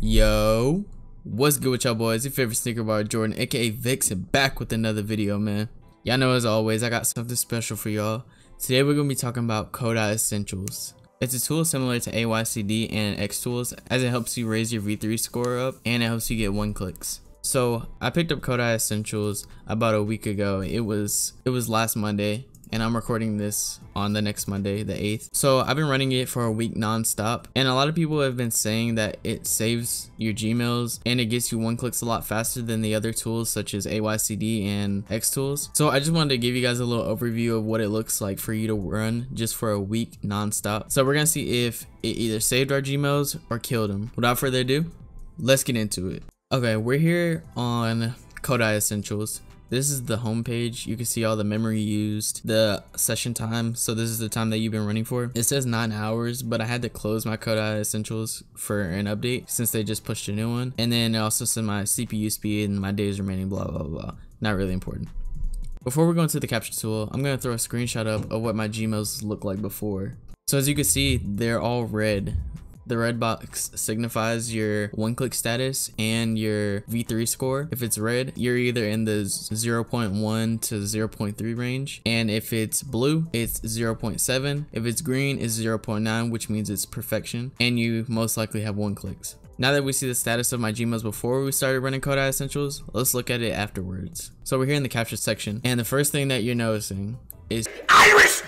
Yo, what's good with y'all boys? Your favorite sneaker bar Jordan, aka Vixen, back with another video, man. Y'all know as always, I got something special for y'all. Today we're gonna be talking about Kodai Essentials. It's a tool similar to AYCD and Xtools as it helps you raise your V3 score up and it helps you get one clicks. So I picked up Kodai Essentials about a week ago. It was it was last Monday and I'm recording this on the next Monday, the 8th. So I've been running it for a week non-stop and a lot of people have been saying that it saves your Gmails and it gets you one clicks a lot faster than the other tools such as AYCD and Xtools. So I just wanted to give you guys a little overview of what it looks like for you to run just for a week non-stop. So we're gonna see if it either saved our Gmails or killed them. Without further ado, let's get into it. Okay, we're here on Kodai Essentials. This is the home page. You can see all the memory used, the session time. So this is the time that you've been running for. It says nine hours, but I had to close my Kodai Essentials for an update since they just pushed a new one. And then it also said my CPU speed and my days remaining, blah, blah, blah. Not really important. Before we go into the captcha tool, I'm to throw a screenshot up of what my Gmails look like before. So as you can see, they're all red. The red box signifies your one click status and your V3 score. If it's red, you're either in the 0.1 to 0.3 range. And if it's blue, it's 0.7. If it's green, it's 0.9, which means it's perfection. And you most likely have one clicks. Now that we see the status of my Gmails before we started running Kodai Essentials, let's look at it afterwards. So we're here in the captcha section, and the first thing that you're noticing is Irish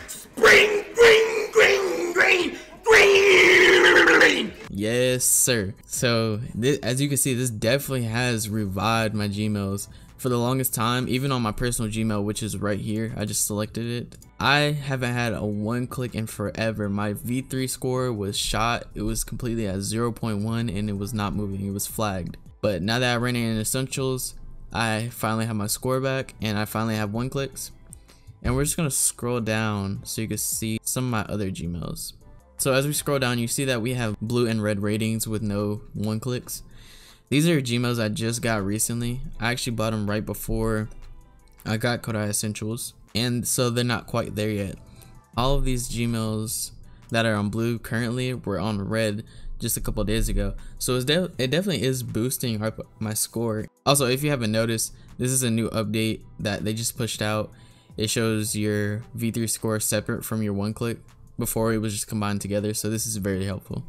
Yes, sir. So this, as you can see, this definitely has revived my Gmails. For the longest time, even on my personal Gmail, which is right here, I just selected it. I haven't had a one click in forever. My V3 score was shot. It was completely at 0.1 and it was not moving. It was flagged. But now that I ran it in Essentials, I finally have my score back and I finally have one clicks. And we're just gonna scroll down so you can see some of my other Gmails. So as we scroll down, you see that we have blue and red ratings with no one clicks. These are Gmos I just got recently. I actually bought them right before I got Kodai Essentials. And so they're not quite there yet. All of these Gmails that are on blue currently were on red just a couple days ago. So it definitely is boosting my score. Also, if you haven't noticed, this is a new update that they just pushed out. It shows your V3 score separate from your one click before it was just combined together so this is very helpful.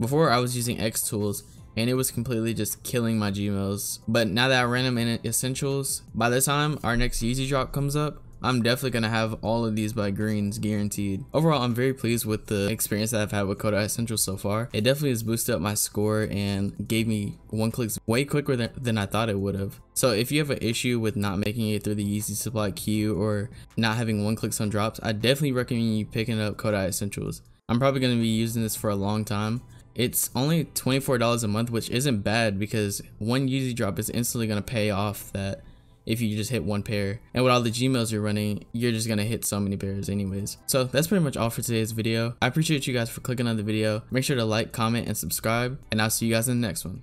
Before i was using Xtools and it was completely just killing my gmails. But now that i ran them in essentials by the time our next Yeezy drop comes up I'm definitely going to have all of these by greens guaranteed. Overall, I'm very pleased with the experience that I've had with Kodai Essentials so far. It definitely has boosted up my score and gave me one clicks way quicker than, than I thought it would have. So if you have an issue with not making it through the Yeezy supply queue or not having one clicks on drops, I definitely recommend you picking up Kodai Essentials. I'm probably going to be using this for a long time. It's only $24 a month, which isn't bad because one Yeezy drop is instantly going to pay off that if you just hit one pair. And with all the Gmails you're running, you're just gonna hit so many pairs anyways. So that's pretty much all for today's video. I appreciate you guys for clicking on the video. Make sure to like, comment, and subscribe, and I'll see you guys in the next one.